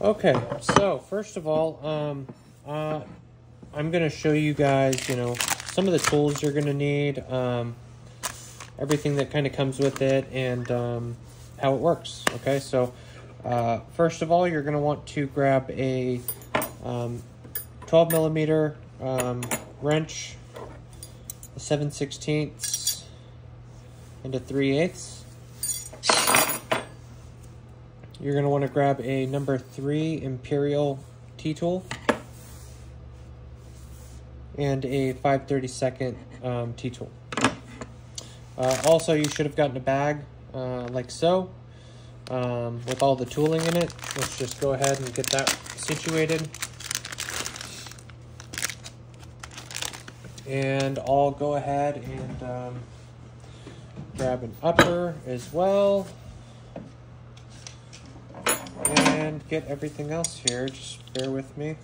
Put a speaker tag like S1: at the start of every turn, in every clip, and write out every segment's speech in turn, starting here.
S1: Okay, so first of all, um, uh, I'm going to show you guys, you know, some of the tools you're going to need, um, everything that kind of comes with it, and um, how it works. Okay, so uh, first of all, you're going to want to grab a um, 12 millimeter um, wrench, a 7 16ths, and a 3 eighths. You're going to want to grab a number 3 Imperial T-tool and a 532nd um, T-tool. Uh, also, you should have gotten a bag uh, like so um, with all the tooling in it. Let's just go ahead and get that situated. And I'll go ahead and um, grab an upper as well and get everything else here. Just bear with me.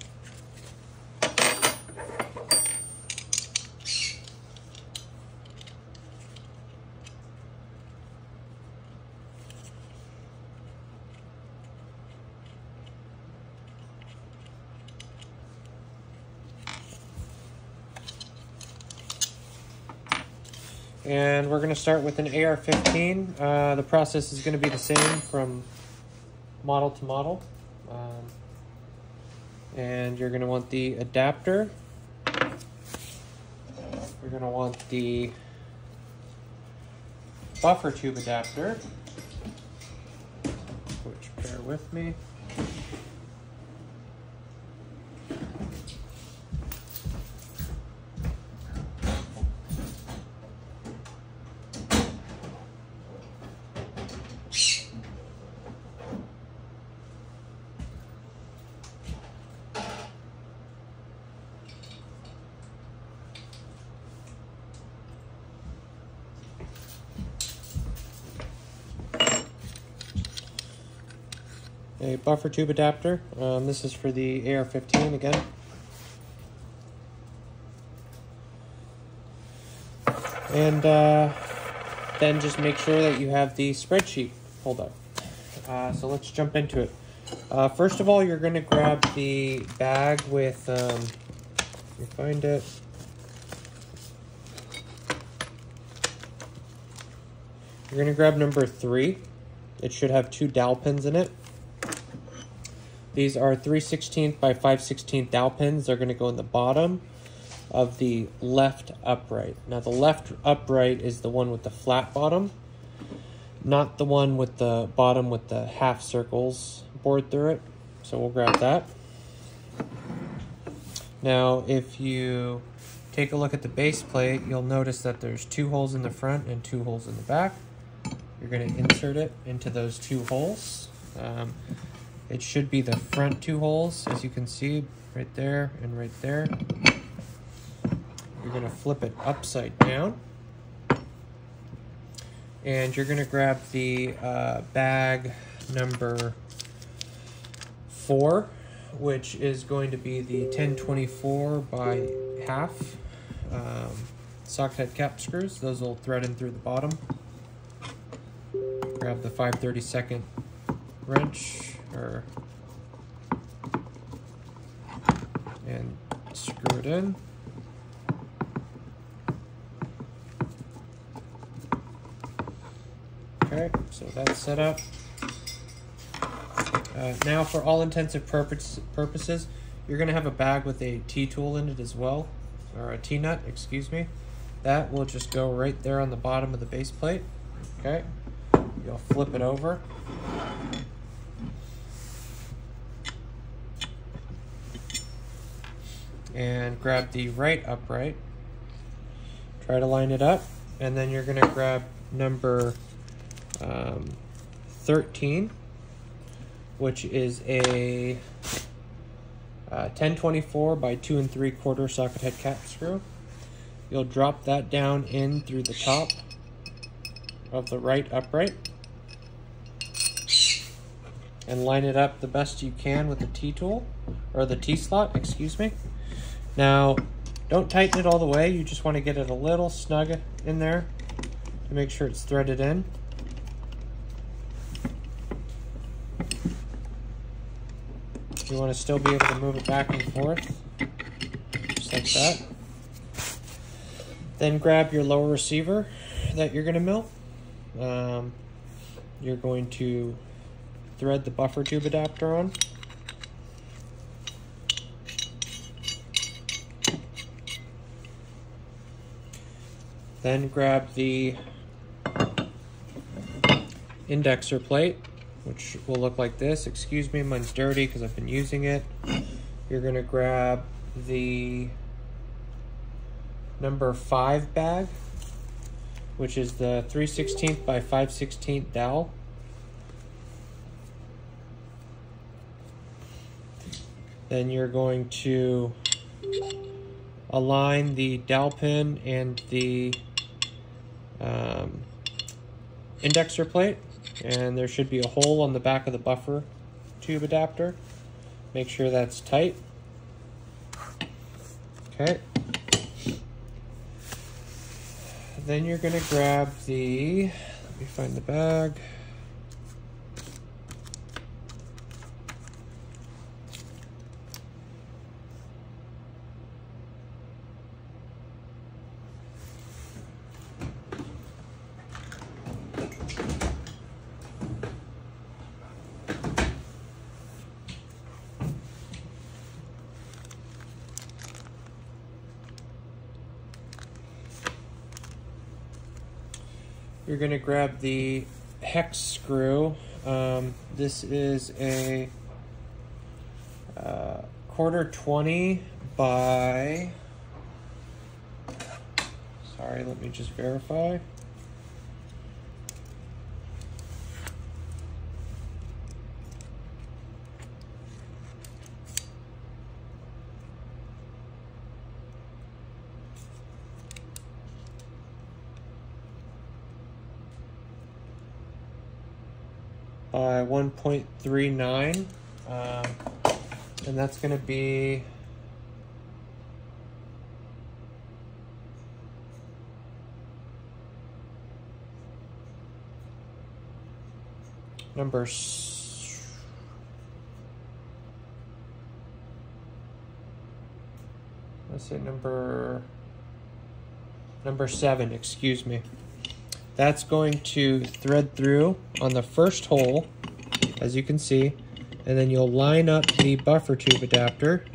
S1: And we're going to start with an AR-15. Uh, the process is going to be the same from model to model. Um, and you're going to want the adapter. You're going to want the buffer tube adapter, which bear with me. A buffer tube adapter. Um, this is for the AR-15 again. And uh, then just make sure that you have the spreadsheet pulled up. Uh, so let's jump into it. Uh, first of all, you're going to grab the bag with, um, you find it. You're going to grab number three. It should have two dowel pins in it. These are 3 16th by 5 16th dowel pins. They're going to go in the bottom of the left upright. Now the left upright is the one with the flat bottom, not the one with the bottom with the half circles bored through it. So we'll grab that. Now if you take a look at the base plate, you'll notice that there's two holes in the front and two holes in the back. You're going to insert it into those two holes. Um, it should be the front two holes, as you can see, right there and right there. You're gonna flip it upside down. And you're gonna grab the uh, bag number four, which is going to be the 1024 by half um, socket head cap screws. Those will thread in through the bottom. Grab the 532nd wrench or and screw it in. Okay, so that's set up. Uh, now for all intensive purpose, purposes, you're going to have a bag with a T-tool in it as well, or a T-nut, excuse me. That will just go right there on the bottom of the base plate. Okay, you'll flip it over. And grab the right upright. Try to line it up, and then you're to grab number um, 13, which is a uh, 1024 by 2 and 3 quarter socket head cap screw. You'll drop that down in through the top of the right upright and line it up the best you can with the T-tool, or the T-slot, excuse me. Now, don't tighten it all the way. You just want to get it a little snug in there to make sure it's threaded in. You want to still be able to move it back and forth, just like that. Then grab your lower receiver that you're going to mill. Um, you're going to thread the buffer tube adapter on. Then grab the indexer plate, which will look like this. Excuse me, mine's dirty because I've been using it. You're gonna grab the number five bag, which is the 3 16th by 5 16th dowel. Then you're going to align the dowel pin and the um, indexer plate and there should be a hole on the back of the buffer tube adapter. Make sure that's tight. Okay. Then you're to grab the, let me find the bag. You're going to grab the hex screw. Um, this is a uh, quarter 20 by, sorry, let me just verify. By 1.39 um, and that's going to be number let's say number number seven excuse me. That's going to thread through on the first hole, as you can see, and then you'll line up the buffer tube adapter,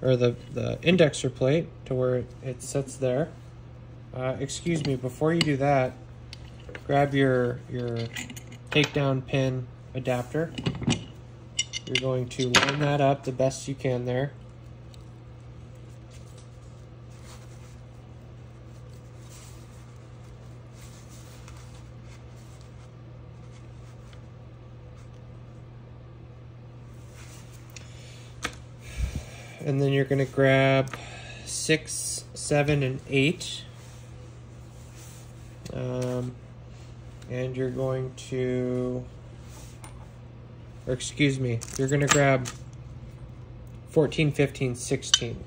S1: or the, the indexer plate to where it sits there. Uh, excuse me, before you do that, grab your, your takedown pin adapter. You're going to line that up the best you can there. And then you're going to grab six, seven, and eight. Um, and you're going to, or excuse me, you're going to grab 14, 15, 16.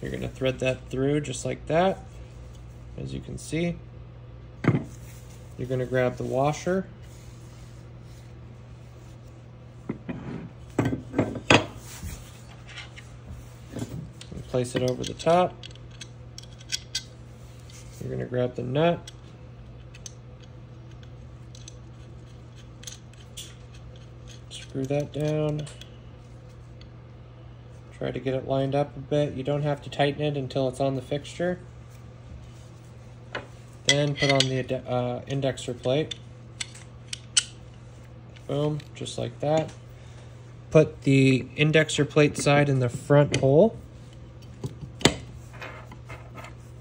S1: You're going to thread that through just like that, as you can see. You're going to grab the washer. place it over the top. You're going to grab the nut. Screw that down. Try to get it lined up a bit. You don't have to tighten it until it's on the fixture. Then put on the uh, indexer plate. Boom, just like that. Put the indexer plate side in the front hole.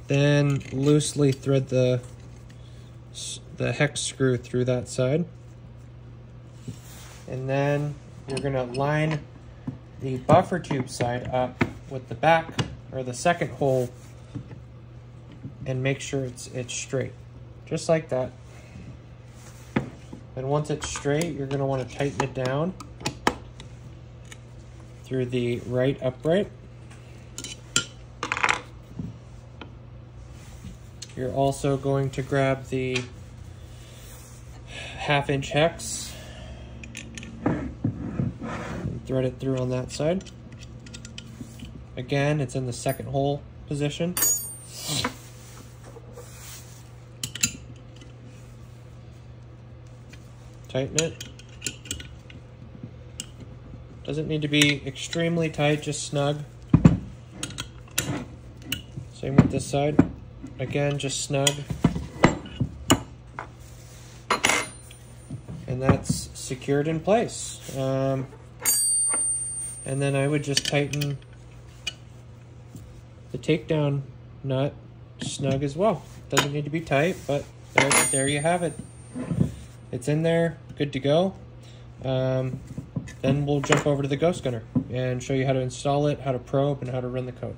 S1: Then loosely thread the, the hex screw through that side. And then you're gonna line the buffer tube side up with the back or the second hole and make sure it's it's straight. Just like that. And once it's straight you're going to want to tighten it down through the right upright. You're also going to grab the half inch hex thread it through on that side. Again, it's in the second hole position. Tighten it. Doesn't need to be extremely tight, just snug. Same with this side. Again, just snug. And that's secured in place. Um, and then I would just tighten the takedown nut snug as well. Doesn't need to be tight, but there, there you have it. It's in there, good to go. Um, then we'll jump over to the Ghost Gunner and show you how to install it, how to probe, and how to run the code.